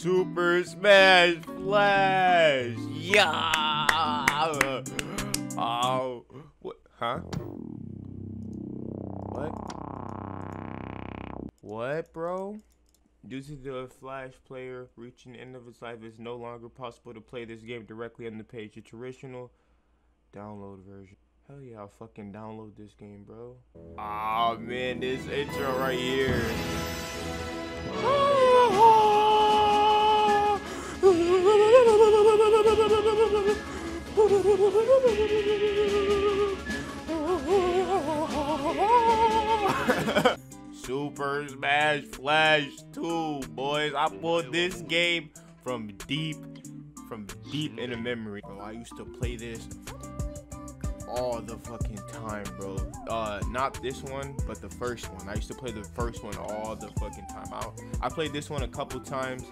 Super Smash Flash. Yeah. Oh. What? Huh? What? What, bro? Due to the Flash player reaching the end of its life, it's no longer possible to play this game directly on the page. The traditional download version. Hell yeah, I'll fucking download this game, bro. Oh man, this intro right here. Super Smash Flash 2, boys. I pulled this game from deep, from deep in the memory. Bro, I used to play this all the fucking time, bro. Uh, not this one, but the first one. I used to play the first one all the fucking time. I, I played this one a couple times,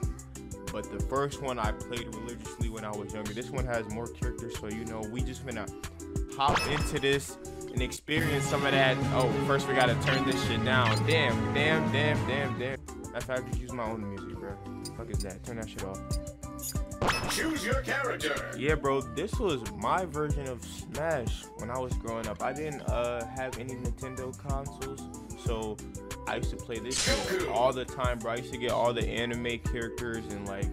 but the first one I played religiously when I was younger. This one has more characters, so you know, we just gonna hop into this and experience some of that. Oh, first we gotta turn this shit down. Damn, damn, damn, damn, damn. That's why I just use my own music, bro. Fuck is that? Turn that shit off. Choose your character. Yeah, bro, this was my version of Smash when I was growing up. I didn't uh, have any Nintendo consoles, so I used to play this shit all the time, bro. I used to get all the anime characters and like,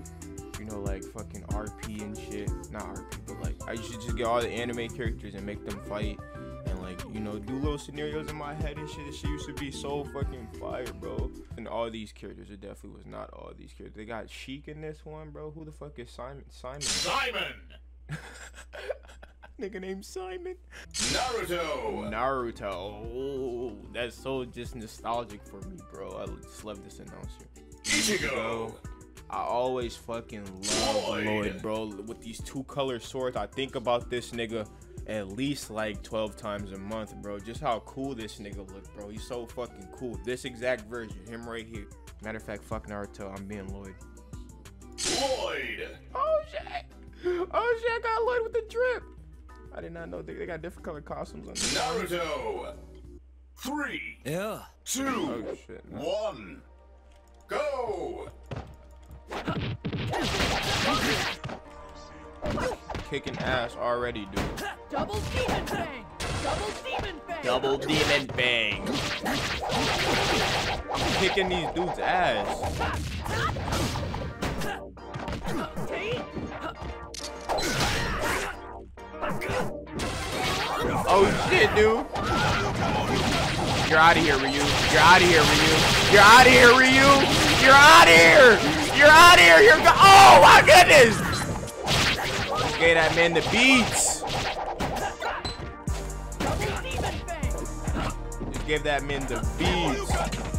you know, like fucking RP and shit. Not RP, but like I used to just get all the anime characters and make them fight and like, you know, do little scenarios in my head and shit. This shit used to be so fucking fire, bro. And all these characters, it definitely was not all these characters. They got Sheik in this one, bro. Who the fuck is Simon? Simon. Simon. Nigga named Simon. Naruto. Naruto. Oh, that's so just nostalgic for me, bro. I just love this announcer. Ichigo. I always fucking love Lloyd. Lloyd, bro. With these two color swords, I think about this nigga at least like 12 times a month, bro. Just how cool this nigga look, bro. He's so fucking cool. This exact version, him right here. Matter of fact, fuck Naruto. I'm being Lloyd. Lloyd. Oh shit! Oh shit! I got Lloyd with the drip. I did not know they, they got different color costumes on this. Naruto. Three, Yeah. two, Oh shit! no. one. Go. Kicking ass already, dude. Double demon fang! Double demon fang! Double demon fang. Kicking these dudes' ass. Oh shit, dude. You're out of here, Ryu. You're out of here, Ryu. You're out of here, Ryu. You're out of here. You're out of here. You're go- Oh my goodness. Gave that man the beats. Just gave that man the beats.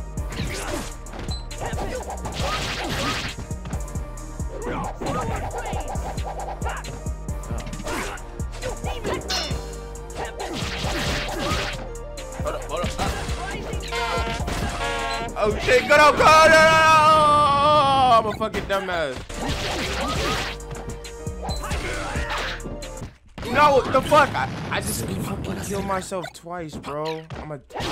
Go no, go no, no, no. I'm a fucking dumbass. No, what the fuck? I, I just fucking killed myself twice, bro. I'm a. Double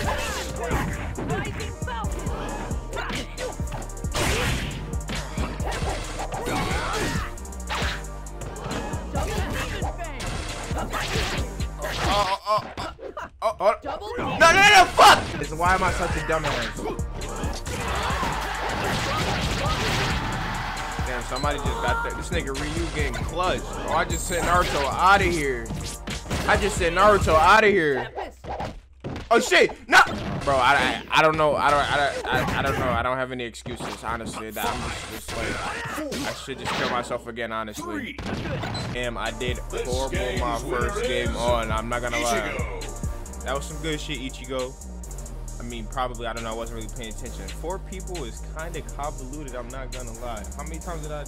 demon fang! Rising falcon! Double demon fang! Oh, oh, oh, oh. No, no, no, no, fuck! This is why am I such a dumbass? Damn, somebody just got that. This nigga Ryu getting clutched. Oh, I just sent Naruto out of here. I just sent Naruto out of here. Oh shit! No, bro. I, I, I don't know. I don't. I, don't- I, I don't know. I don't have any excuses. Honestly, that I'm just, just like I should just kill myself again. Honestly, damn, I did horrible my first game on. I'm not gonna lie. That was some good shit, Ichigo. I mean, probably, I don't know, I wasn't really paying attention. Four people is kind of convoluted, I'm not gonna lie. How many times did I?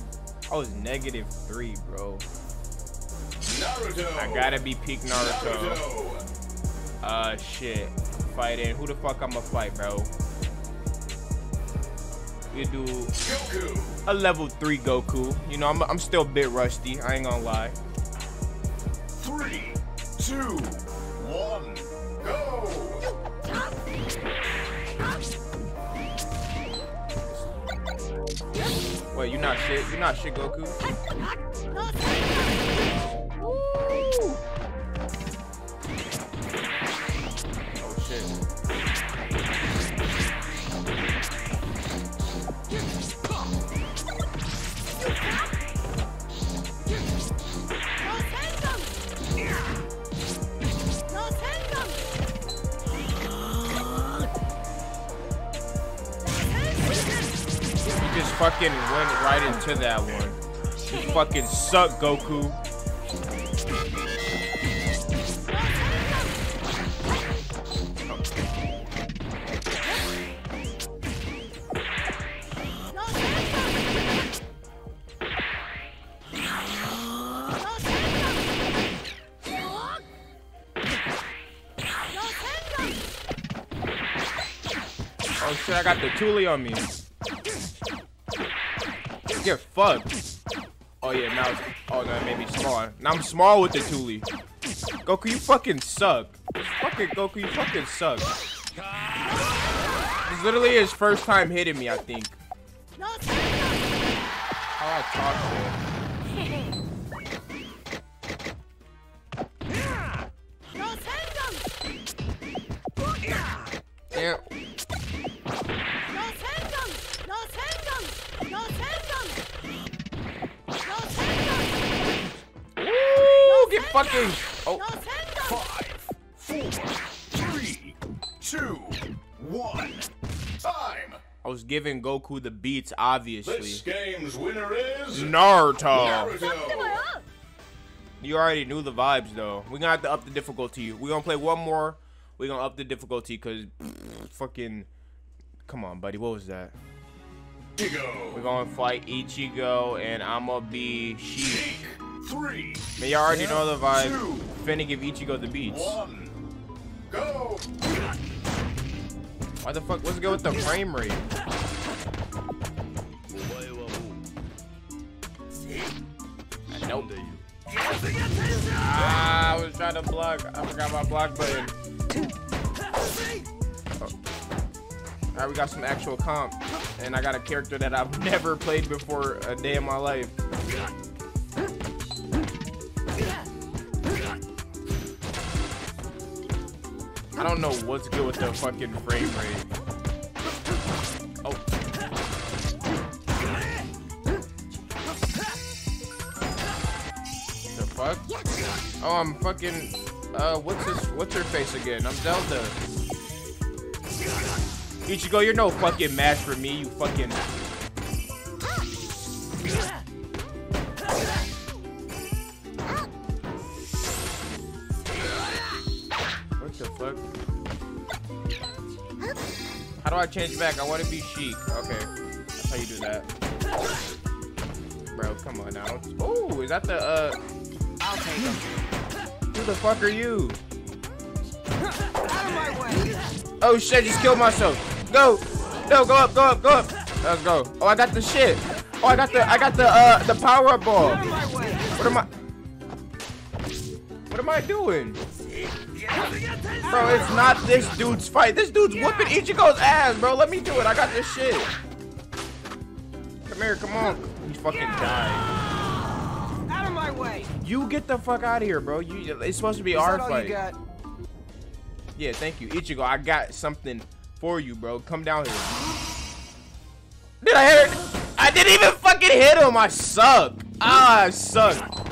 I was negative three, bro. Naruto. I gotta be peak Naruto. Naruto. Uh, shit. Fighting. Who the fuck I'ma fight, bro? We do Goku. a level three Goku. You know, I'm, I'm still a bit rusty. I ain't gonna lie. Three, two, Wait, you not shit? You not shit, Goku? Fucking went right into that one. You fucking suck, Goku. Oh shit, I got the Thule on me. Get fucked. Oh yeah, now it's, oh no, it made me small. Now I'm small with the Thule. Goku, you fucking suck. Fucking Goku, you fucking suck. It's literally his first time hitting me, I think. How oh, I talk fucking. Oh, Five, four, three, two, one. Time. I was giving Goku the beats, obviously. This game's winner is Naruto. Naruto. You already knew the vibes, though. We're gonna have to up the difficulty. We're gonna play one more. We're gonna up the difficulty, because fucking. Come on, buddy. What was that? Ichigo. We're gonna fight Ichigo, and I'm gonna be Sheik. Three, Man, y'all already know the vibe. Two. Finna give Ichigo the beats. one. Go. Why the fuck? What's good with the frame rate? Nope. Ah, I was trying to block. I forgot my block button. Oh. Alright, we got some actual comp. And I got a character that I've never played before a day in my life. I don't know what's good with the fucking frame rate. Oh. The fuck? Oh, I'm fucking. Uh, what's this? What's her face again? I'm Zelda. Ichigo, you're no fucking match for me, you fucking. How do I change back? I want to be Sheik. Okay, that's how you do that. Bro, come on now. Oh, is that the uh? I'll take him. Who the fuck are you? Out of my way. Oh shit, just killed myself. Go. No, go up, go up, go up. Let's go. Oh, I got the shit. Oh, I got the, I got the, uh, the power up ball. What am I? What am I doing? Bro, it's not this dude's fight. This dude's whooping Ichigo's ass, bro. Let me do it. I got this shit. Come here, come on. He's fucking dying. Out of my way. You get the fuck out of here, bro. You, it's supposed to be Is our fight. you got? Yeah, thank you. Ichigo, I got something for you, bro. Come down here. Did I hit it? I didn't even fucking hit him. I suck. Ah, I suck.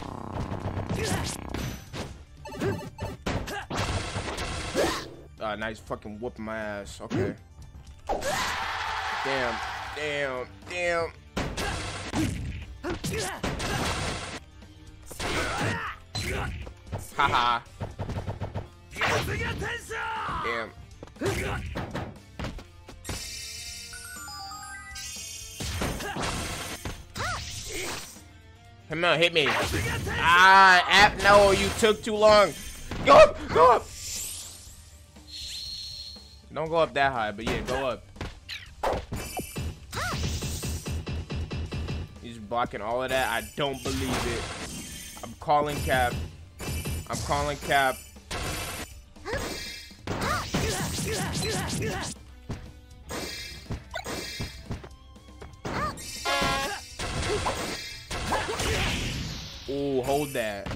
Nice fucking whooping my ass. Okay. Damn, damn, damn. Haha. Damn. Come on, hit me. Ah, app, no, you took too long. Go up, go up. Don't go up that high, but yeah, go up. He's blocking all of that. I don't believe it. I'm calling Cap. I'm calling Cap. Ooh, hold that.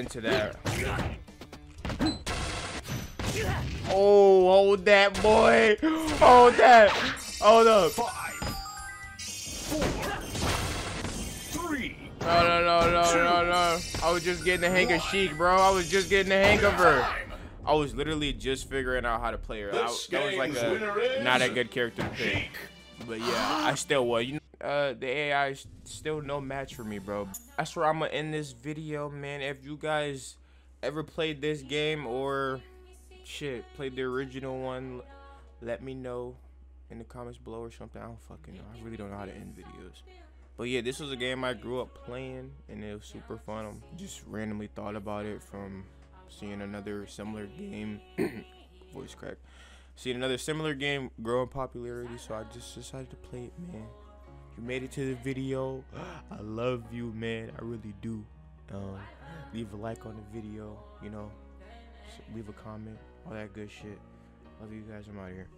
Into that. Oh, hold that, boy. Hold that. Hold up. Five. No, no, no, no, no, no. I was just getting the hang of Sheik, bro. I was just getting the hang of her. I was literally just figuring out how to play her. I, that was like a not a good character to pick. But yeah, I still was. You know, uh, the AI is still no match for me, bro. That's where I'm gonna end this video, man. If you guys ever played this game or shit played the original one, let me know in the comments below or something. I don't fucking know. I really don't know how to end videos. But yeah, this was a game I grew up playing and it was super fun. I just randomly thought about it from seeing another similar game. Voice crack. Seeing another similar game grow in popularity, so I just decided to play it, man. You made it to the video. I love you, man. I really do. Um, leave a like on the video, you know. Leave a comment, all that good shit. Love you guys. I'm out here.